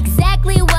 exactly